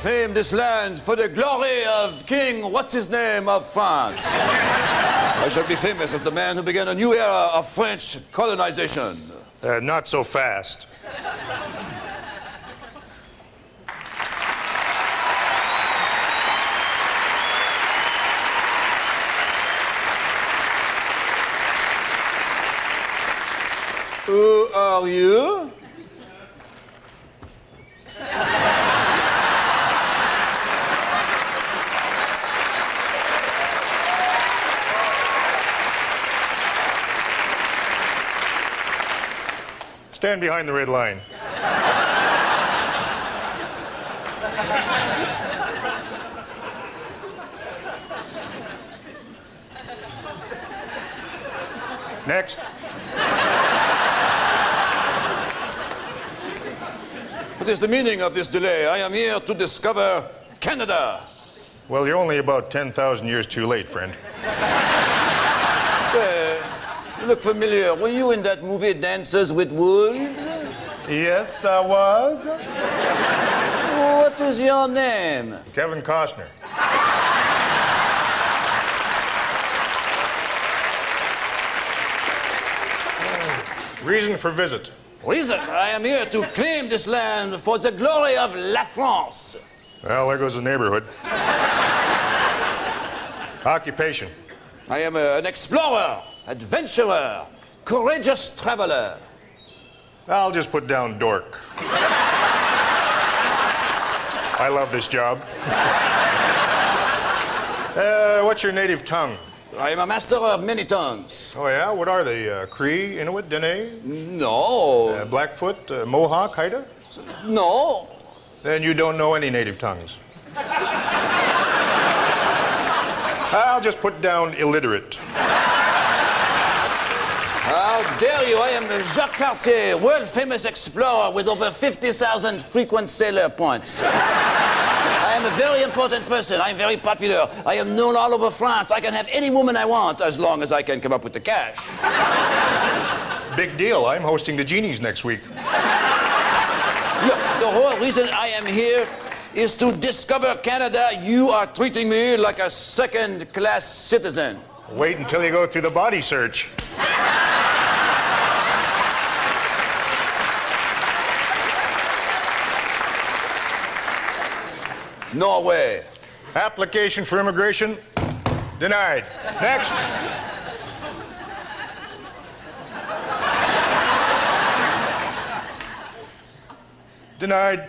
Claim this land for the glory of King What's His Name of France. I shall be famous as the man who began a new era of French colonization. Uh, not so fast. Who are you? Stand behind the red line. Next. What is the meaning of this delay? I am here to discover Canada. Well, you're only about 10,000 years too late, friend. Look familiar. Were you in that movie Dances with Wolves? Yes, I was. What is your name? Kevin Costner. Reason for visit. Reason I am here to claim this land for the glory of La France. Well, there goes the neighborhood. Occupation. I am uh, an explorer, adventurer, courageous traveler. I'll just put down dork. I love this job. Uh, what's your native tongue? I am a master of many tongues. Oh, yeah? What are they? Uh, Cree, Inuit, Dene? No, Uh, Blackfoot, uh, Mohawk, Haida? no. Then you don't know any native tongues. I'll just put down illiterate. How dare you? I am Jacques Cartier, world famous explorer with over 50,000 frequent sailor points. I am a very important person. I am very popular. I am known all over France. I can have any woman I want as long as I can come up with the cash. Big deal. I'm hosting the Genies next week. Look, the whole reason I am here is to discover Canada. You are treating me like a second class citizen. Wait until you go through the body search. Norway. Application for immigration denied. Next. Denied.